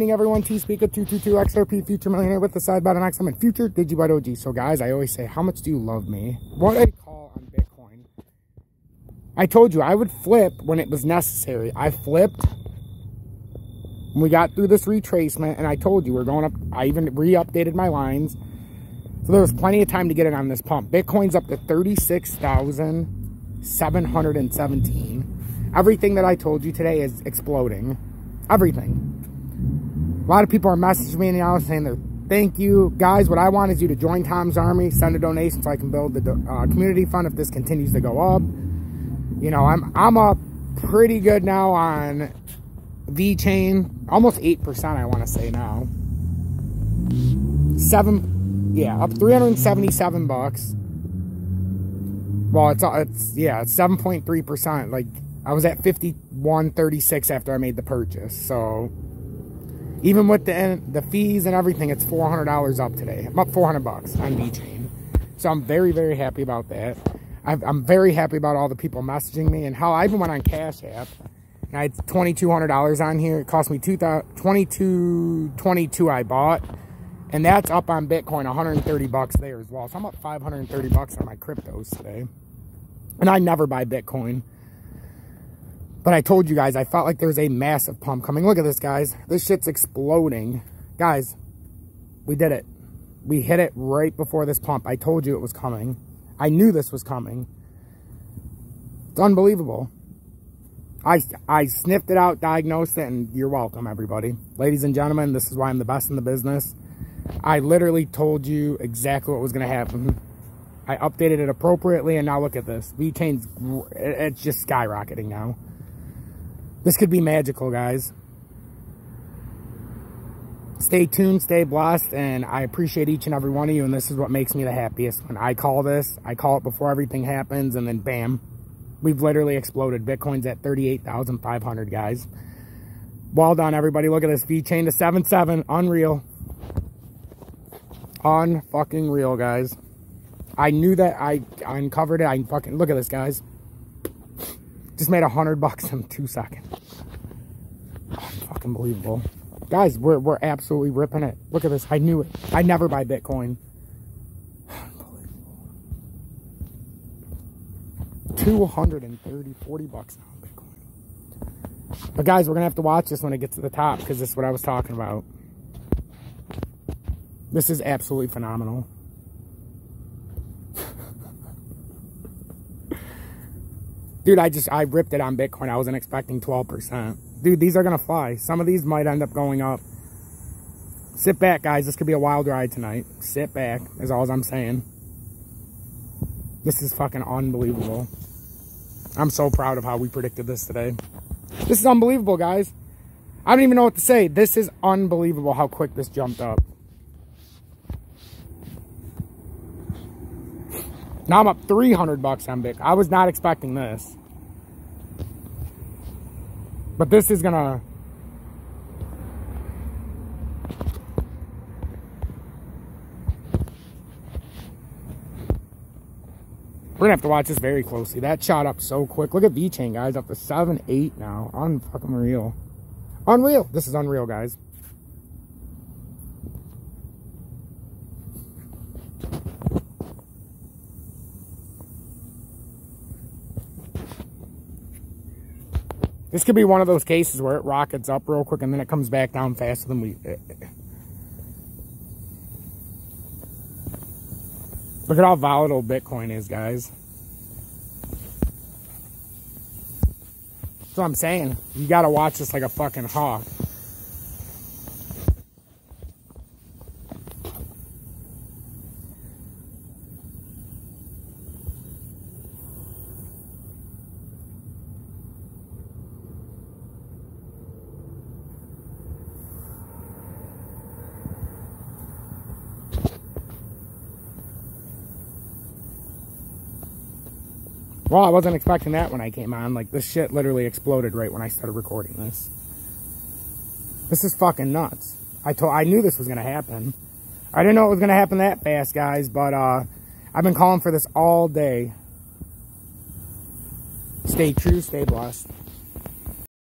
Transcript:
evening, everyone. T-Speaker 222 XRP Future Millionaire with the side button X. I'm in Future Digibyte OG. So, guys, I always say, how much do you love me? What a call on Bitcoin. I told you I would flip when it was necessary. I flipped when we got through this retracement, and I told you we're going up. I even re-updated my lines. So there was plenty of time to get it on this pump. Bitcoin's up to 36,717. Everything that I told you today is exploding. Everything. A lot of people are messaging me now saying they're thank you. Guys, what I want is you to join Tom's Army, send a donation so I can build the uh, community fund if this continues to go up. You know, I'm I'm up pretty good now on VeChain. almost 8% I want to say now. Seven, yeah, up 377 bucks. Well, it's, it's yeah, it's 7.3%. Like, I was at 51.36 after I made the purchase. So, even with the the fees and everything, it's $400 up today. I'm up 400 bucks on VeChain. So, I'm very, very happy about that. I'm very happy about all the people messaging me and how I even went on Cash App And I had $2,200 on here. It cost me 2222 I bought. And that's up on Bitcoin, 130 bucks there as well. So I'm up 530 bucks on my cryptos today. And I never buy Bitcoin. But I told you guys, I felt like there's a massive pump coming. Look at this, guys. This shit's exploding. Guys, we did it. We hit it right before this pump. I told you it was coming. I knew this was coming. It's unbelievable. I, I sniffed it out, diagnosed it, and you're welcome, everybody. Ladies and gentlemen, this is why I'm the best in the business. I literally told you exactly what was going to happen. I updated it appropriately, and now look at this. VeChain's, it's just skyrocketing now. This could be magical, guys. Stay tuned, stay blessed, and I appreciate each and every one of you, and this is what makes me the happiest. When I call this, I call it before everything happens, and then bam, We've literally exploded. Bitcoin's at 38,500, guys. Well done, everybody. Look at this. VeChain to 7.7. Unreal. Unfucking real, guys. I knew that I uncovered it. I fucking... Look at this, guys. Just made a hundred bucks in two seconds. Oh, fucking believable. Guys, we're, we're absolutely ripping it. Look at this. I knew it. I never buy Bitcoin. 230 40 bucks now Bitcoin. But guys, we're going to have to watch this when it gets to the top because this is what I was talking about. This is absolutely phenomenal. Dude, I just, I ripped it on Bitcoin. I wasn't expecting 12%. Dude, these are going to fly. Some of these might end up going up. Sit back, guys. This could be a wild ride tonight. Sit back is all I'm saying. This is fucking unbelievable. I'm so proud of how we predicted this today. This is unbelievable, guys. I don't even know what to say. This is unbelievable how quick this jumped up. Now I'm up 300 bucks on Bitcoin. I was not expecting this. But this is to We're gonna have to watch this very closely. That shot up so quick. Look at VeChain, guys, up to 7, 8 now. Unfucking real. Unreal. This is unreal, guys. This could be one of those cases where it rockets up real quick and then it comes back down faster than we... Look at how volatile Bitcoin is, guys. That's what I'm saying. You gotta watch this like a fucking hawk. Well, I wasn't expecting that when I came on. Like, this shit literally exploded right when I started recording this. This is fucking nuts. I told, I knew this was going to happen. I didn't know it was going to happen that fast, guys, but uh, I've been calling for this all day. Stay true, stay blessed.